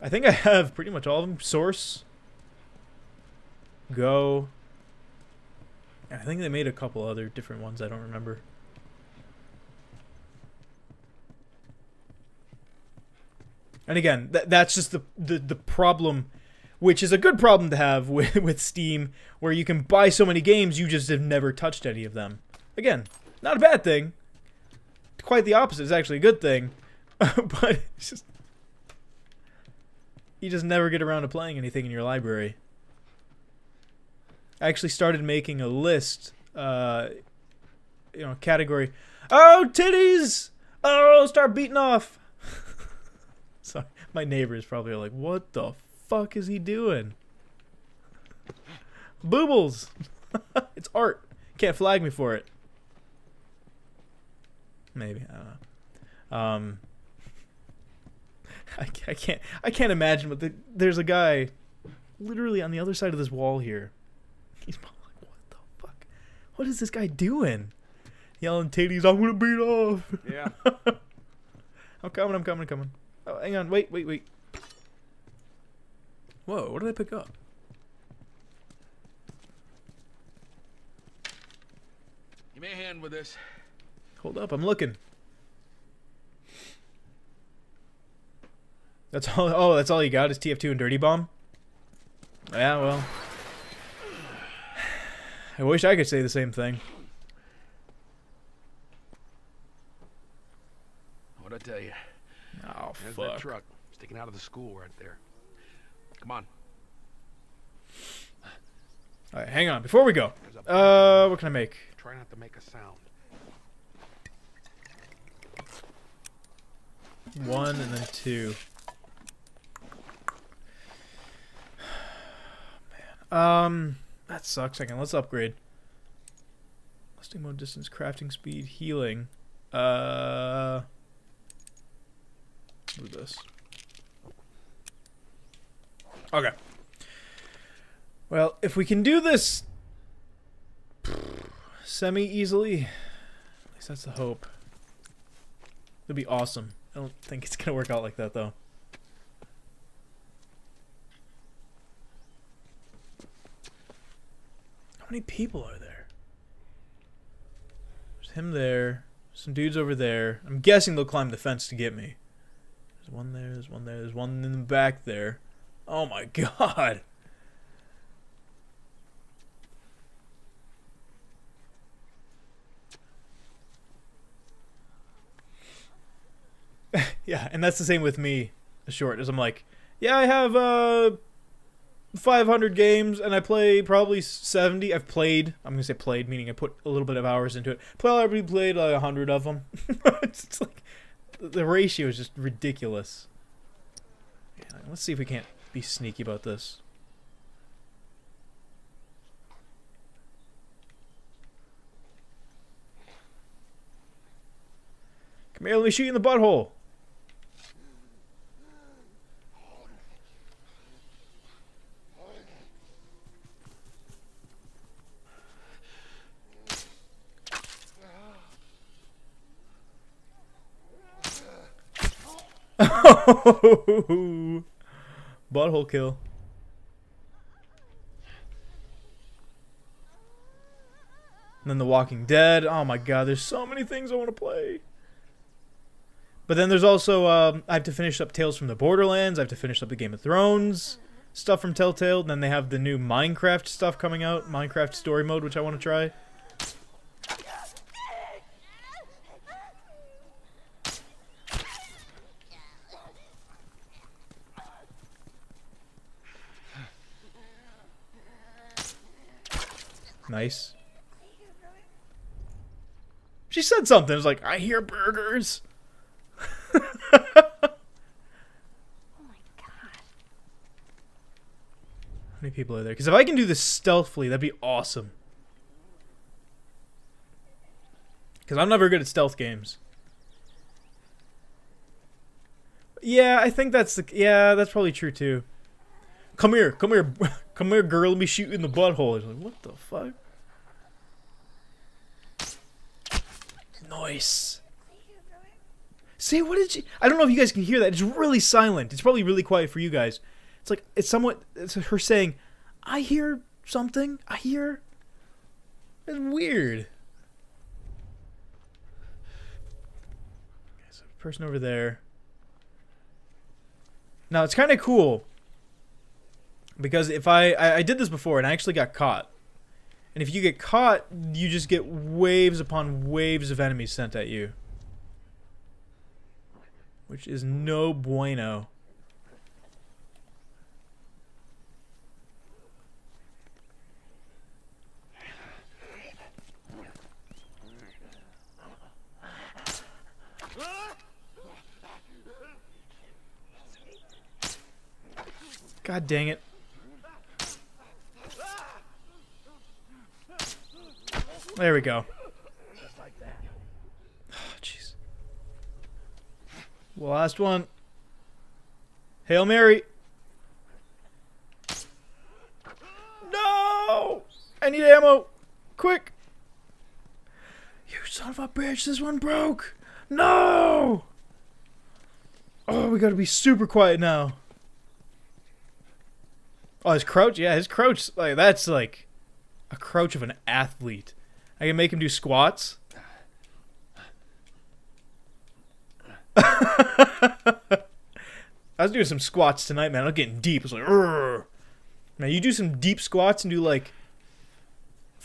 I think I have pretty much all of them. Source. Go. I think they made a couple other different ones. I don't remember. And again, th that's just the, the the problem, which is a good problem to have with with Steam, where you can buy so many games you just have never touched any of them. Again, not a bad thing. Quite the opposite. It's actually a good thing, but it's just you just never get around to playing anything in your library. I actually started making a list, uh, you know, category. Oh, titties! Oh, start beating off. Sorry, my neighbors probably are like, "What the fuck is he doing?" Boobles. it's art. Can't flag me for it. Maybe I don't know. Um, I, I can't. I can't imagine. But the, there's a guy, literally on the other side of this wall here. He's like, "What the fuck? What is this guy doing?" Yelling titties. I'm gonna beat off. Yeah. I'm coming. I'm coming. I'm coming. Oh, hang on. Wait. Wait. Wait. Whoa. What did I pick up? Give me a hand with this. Hold up. I'm looking. That's all. Oh, that's all you got is TF2 and Dirty Bomb. Yeah. Well. I wish I could say the same thing. What'd I tell you? Oh There's that truck sticking out of the school right there. Come on. All right, hang on. Before we go, uh, what can I make? Try not to make a sound. One and then two. Um, that sucks. On, let's upgrade. Listen mode, distance, crafting speed, healing. Uh, do this. Okay. Well, if we can do this semi easily, at least that's the hope. It'd be awesome. I don't think it's gonna work out like that though. Many people are there? There's him there. Some dudes over there. I'm guessing they'll climb the fence to get me. There's one there, there's one there, there's one in the back there. Oh my god. Yeah, and that's the same with me. Short as I'm like, yeah, I have uh 500 games and I play probably 70. I've played. I'm gonna say played, meaning I put a little bit of hours into it. Probably played like 100 of them. it's like the ratio is just ridiculous. Let's see if we can't be sneaky about this. Come here, let me shoot you in the butthole. Butthole kill. And then The Walking Dead. Oh my god, there's so many things I want to play. But then there's also um, I have to finish up Tales from the Borderlands. I have to finish up the Game of Thrones stuff from Telltale. And then they have the new Minecraft stuff coming out, Minecraft Story Mode, which I want to try. Nice. She said something. It was like, I hear burgers. How many people are there? Because if I can do this stealthily, that'd be awesome. Because I'm never good at stealth games. Yeah, I think that's the. Yeah, that's probably true too. Come here, come here, come here, girl. Let me shoot you in the butthole. It's like, what the fuck? Nice. See, what did she? I don't know if you guys can hear that. It's really silent. It's probably really quiet for you guys. It's like it's somewhat. It's her saying, "I hear something. I hear." It's weird. There's a person over there. Now it's kind of cool because if I, I I did this before and I actually got caught. And if you get caught, you just get waves upon waves of enemies sent at you. Which is no bueno. God dang it. There we go. Oh, jeez. Last one. Hail Mary. No! I need ammo. Quick. You son of a bitch, this one broke. No! Oh, we gotta be super quiet now. Oh, his crouch? Yeah, his crouch, like, that's like a crouch of an athlete. I can make him do squats. I was doing some squats tonight, man. I'm getting deep. It's like, Rrr. now you do some deep squats and do like,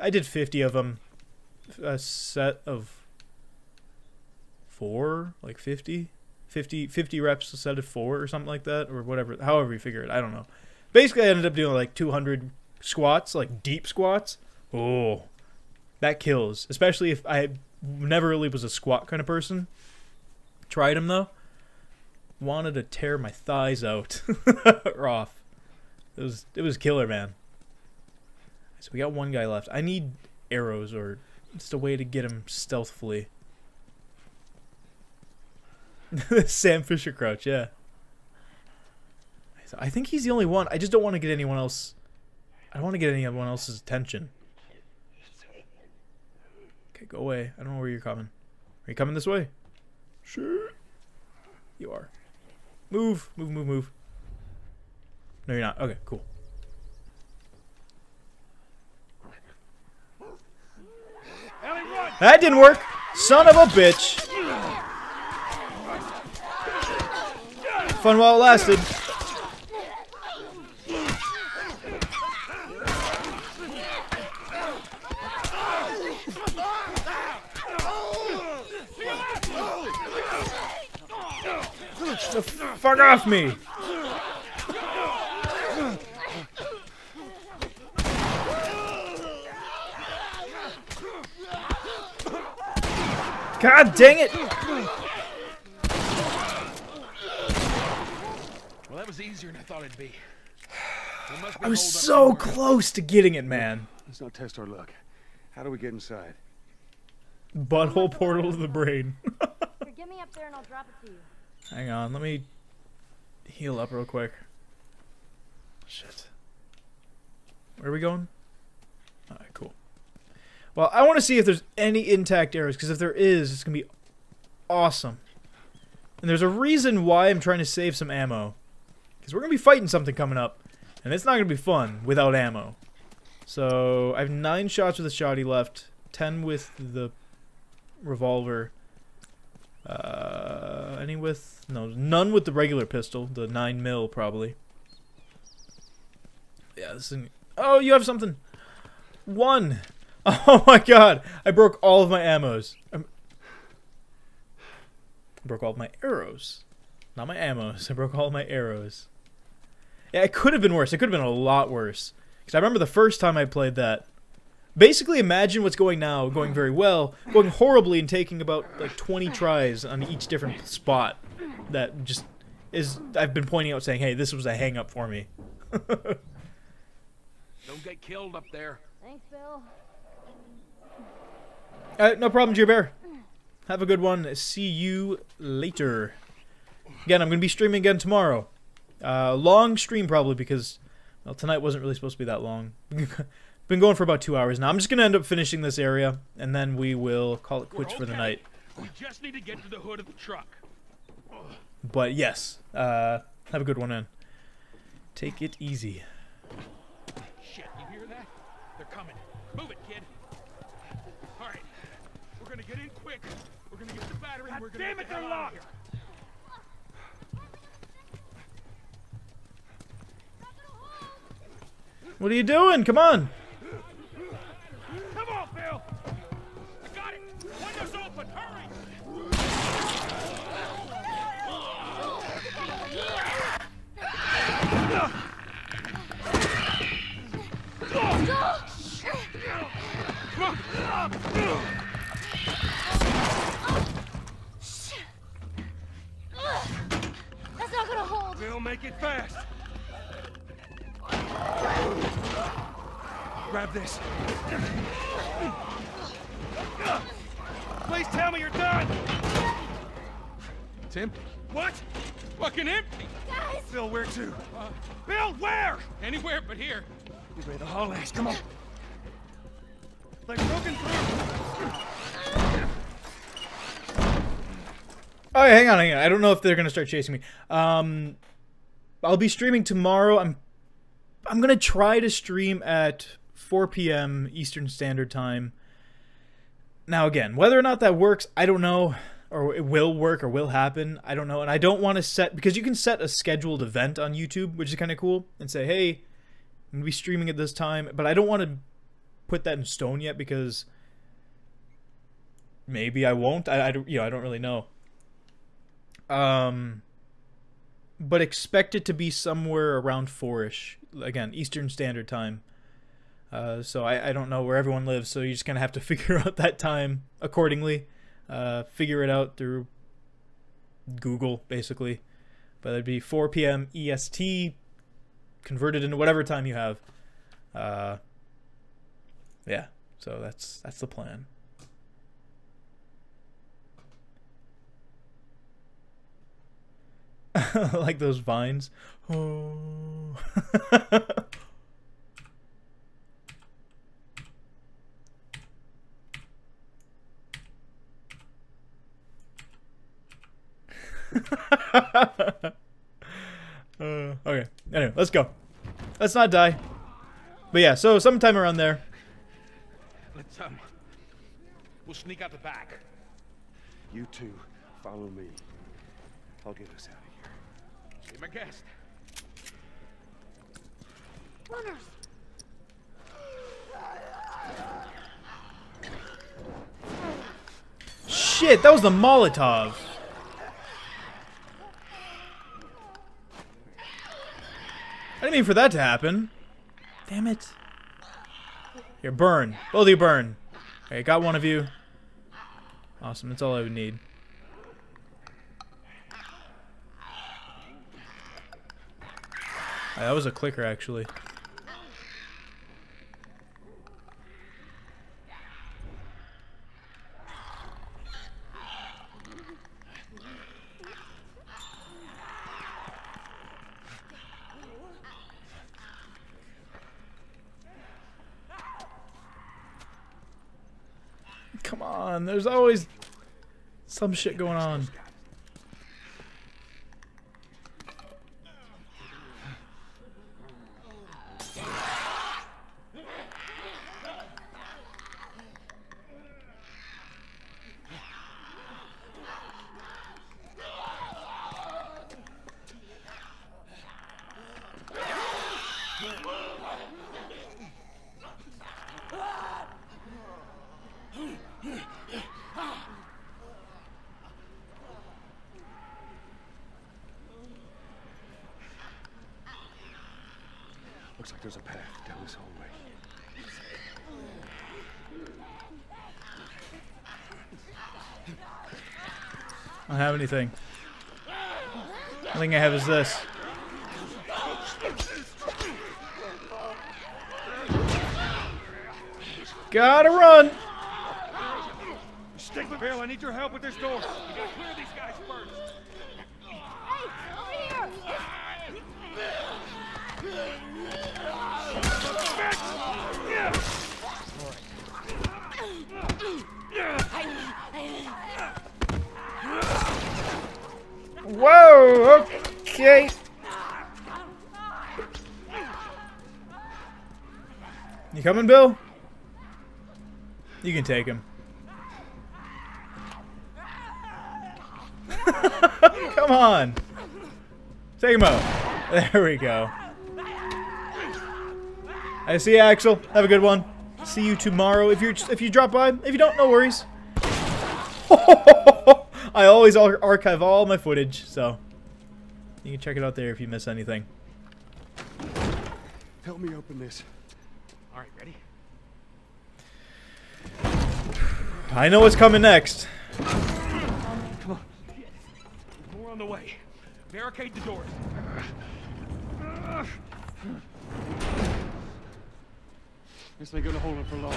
I did 50 of them, a set of four, like 50, 50, 50 reps a set of four or something like that, or whatever, however you figure it. I don't know. Basically, I ended up doing like 200 squats, like deep squats. Oh, that kills. Especially if I never really was a squat kind of person. Tried them though. Wanted to tear my thighs out or. It was it was killer, man. So we got one guy left. I need arrows or just a way to get him stealthily. Sam Fisher crouch, yeah. I think he's the only one. I just don't want to get anyone else. I don't want to get anyone else's attention. Okay, go away. I don't know where you're coming. Are you coming this way? Sure. You are. Move, move, move, move. No, you're not. Okay, cool. That didn't work. Son of a bitch. Fun while it lasted. The fuck off me! God dang it! Well, that was easier than I thought it'd be. We I was so close to getting it, man. Let's not test our luck. How do we get inside? Butthole portal to the brain. Here, get me up there and I'll drop it to you. Hang on, let me heal up real quick. Shit. Where are we going? Alright, cool. Well, I want to see if there's any intact arrows, because if there is, it's going to be awesome. And there's a reason why I'm trying to save some ammo. Because we're going to be fighting something coming up, and it's not going to be fun without ammo. So, I have 9 shots with the shotty left, 10 with the revolver. Uh, any with no, none with the regular pistol, the nine mil probably. Yeah, this is. Oh, you have something. One. Oh my god! I broke all of my ammos. i broke all of my arrows, not my ammos. I broke all of my arrows. Yeah, it could have been worse. It could have been a lot worse. Because I remember the first time I played that. Basically, imagine what's going now, going very well, going horribly and taking about like 20 tries on each different spot. That just is. I've been pointing out, saying, "Hey, this was a hang up for me." Don't get killed up there. Thanks, Bill. Uh, no problem, Dear Bear. Have a good one. See you later. Again, I'm going to be streaming again tomorrow. Uh, long stream probably because well tonight wasn't really supposed to be that long. Been going for about two hours now. I'm just going to end up finishing this area and then we will call it quits We're for the night. We just need to get to the hood of the truck. but yes, uh, have a good one, man. Take it easy. Shit, you hear that? They're coming. Move it, kid. All right. We're gonna get in quick. We're gonna get the battery. and we're gonna damn it, they're hell out of locked. What are you doing? Come on. Not gonna. Bill, make it fast. Grab this. Please tell me you're done. It's empty. What? Fucking empty. Guys! Bill, where to? Bill, where? Anywhere but here. Where the hall hallways? Come on. They've broken through. Oh, hang on, hang on. I don't know if they're gonna start chasing me. Um, I'll be streaming tomorrow. I'm, I'm gonna try to stream at 4 p.m. Eastern Standard Time. Now, again, whether or not that works, I don't know, or it will work or will happen. I don't know, and I don't want to set because you can set a scheduled event on YouTube, which is kind of cool, and say, hey, I'm gonna be streaming at this time, but I don't want to put that in stone yet because maybe I won't. I, I you know, I don't really know. Um, but expect it to be somewhere around four-ish. Again, Eastern Standard Time. Uh, so I, I don't know where everyone lives, so you just kind of have to figure out that time accordingly. Uh, figure it out through Google, basically. But it'd be 4 p.m. EST, converted into whatever time you have. Uh, yeah, so that's that's the plan. like those vines. Oh. uh, okay. Anyway, let's go. Let's not die. But yeah, so sometime around there. Let's um. We'll sneak out the back. You two, follow me. I'll get us out of here. Be my guest. Runners! Shit, that was the Molotov. I didn't mean for that to happen. Damn it. Here, burn. Both of you burn. Okay, got one of you. Awesome, that's all I would need. Uh, that was a clicker, actually. Come on, there's always some shit going on. Looks like there's a path down this hallway. I don't have anything. Only thing I have is this. Gotta run! Stick with Bill, I need your help with this door. We gotta clear these guys first. Hey, over here! Whoa! Okay. You coming, Bill? You can take him. Come on. Take him out. There we go. I see you, Axel. Have a good one. See you tomorrow. If you if you drop by, if you don't, no worries. I always archive all my footage, so you can check it out there if you miss anything. Help me open this. All right, ready? I know what's coming next. More on the way. Barricade the doors. This ain't gonna hold him for long.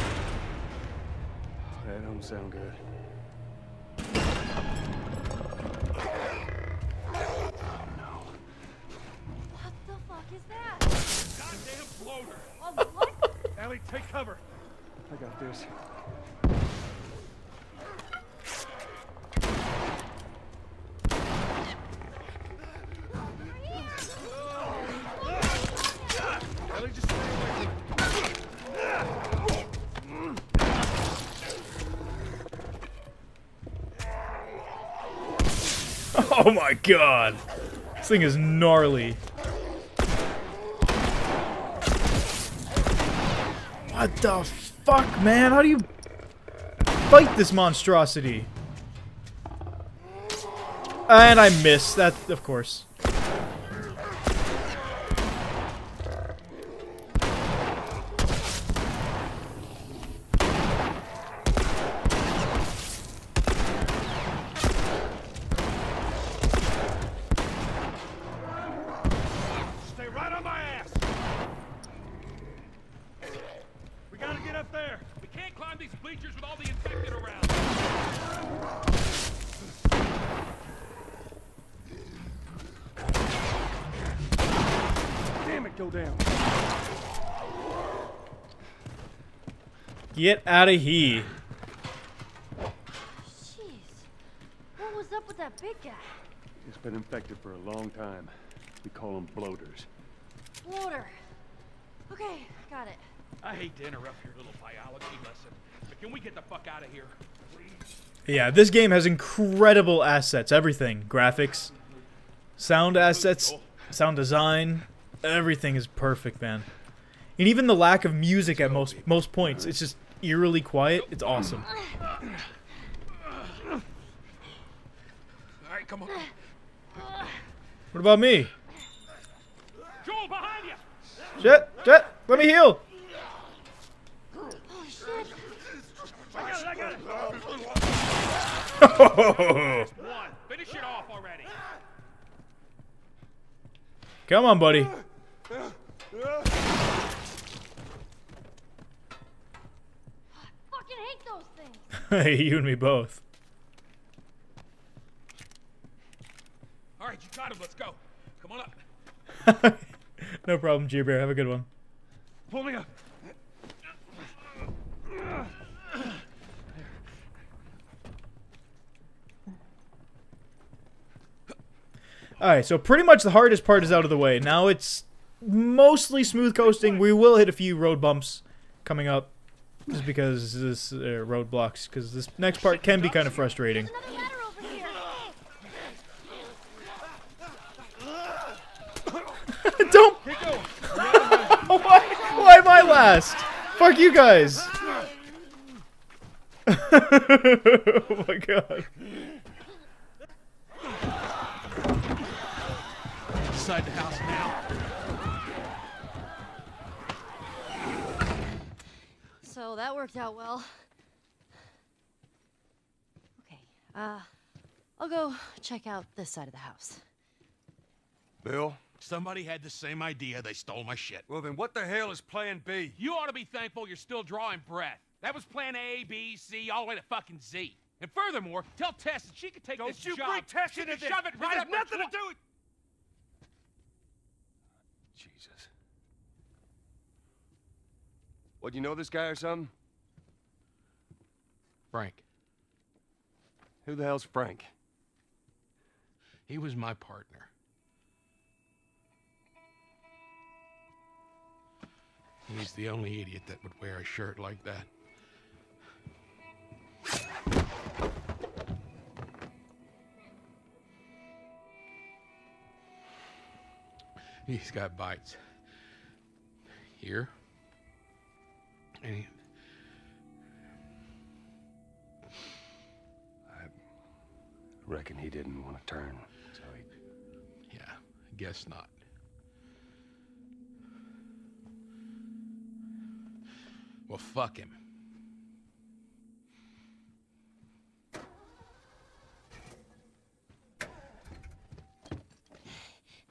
That don't sound good. What the fuck is that? Goddamn bloater. Oh, what? Ellie, take cover. I got this. Oh my god. This thing is gnarly. What the fuck, man? How do you fight this monstrosity? And I missed. That, of course. Stay right on my ass. We gotta get up there. We can't climb these bleachers with all the infected around. Damn down. Get out of here. Jeez. What was up with that big guy? It's been infected for a long time. We call them bloaters. Bloater. Okay, got it. I hate to interrupt your little biology lesson, but can we get the fuck out of here? Please? Yeah, this game has incredible assets. Everything. Graphics, sound assets, sound design. Everything is perfect, man. And even the lack of music at most most points. It's just eerily quiet. It's awesome. All right, come on. What about me? Joel, behind you. Jet, Jet, let me heal. Oh, shit. I got it, I got it. Come Finish it off already. on, buddy. Fucking hate those things. Hey, you and me both. All right, you got him. Let's go. Come on up. no problem, G Bear. Have a good one. Pull me up. Alright, so pretty much the hardest part is out of the way. Now it's mostly smooth coasting. We will hit a few road bumps coming up. Just because this uh, roadblocks, because this next part can be kind of frustrating. Another ladder over here. Don't. why, why am I last? Fuck you guys. oh my god. Inside the house now. So that worked out well. Okay, uh, I'll go check out this side of the house. Bill? Somebody had the same idea. They stole my shit. Well, then what the hell is Plan B? You ought to be thankful you're still drawing breath. That was plan A, B, C, all the way to fucking Z. And furthermore, tell Tess that she could take Don't this you job. bring Tess she into could this. shove it right has up nothing to do with... Jesus. What, do you know this guy or something? Frank. Who the hell's Frank? He was my partner. He's the only idiot that would wear a shirt like that. He's got bites. Here. And he, Reckon he didn't want to turn, so he yeah, guess not. Well, fuck him.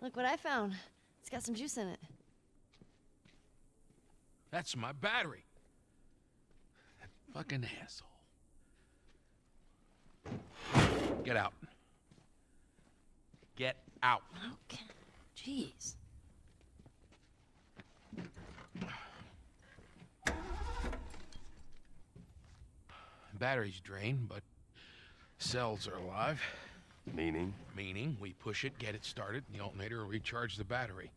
Look what I found. It's got some juice in it. That's my battery. That fucking asshole. Get out. Get out. Okay. Jeez. Battery's drained, but cells are alive. meaning Meaning, we push it, get it started, and the alternator will recharge the battery.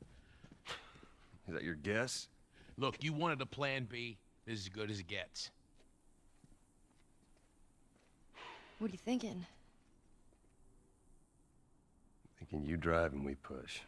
is that your guess? Look, you wanted a plan B. This is as good as it gets. What are you thinking? Thinking you drive and we push.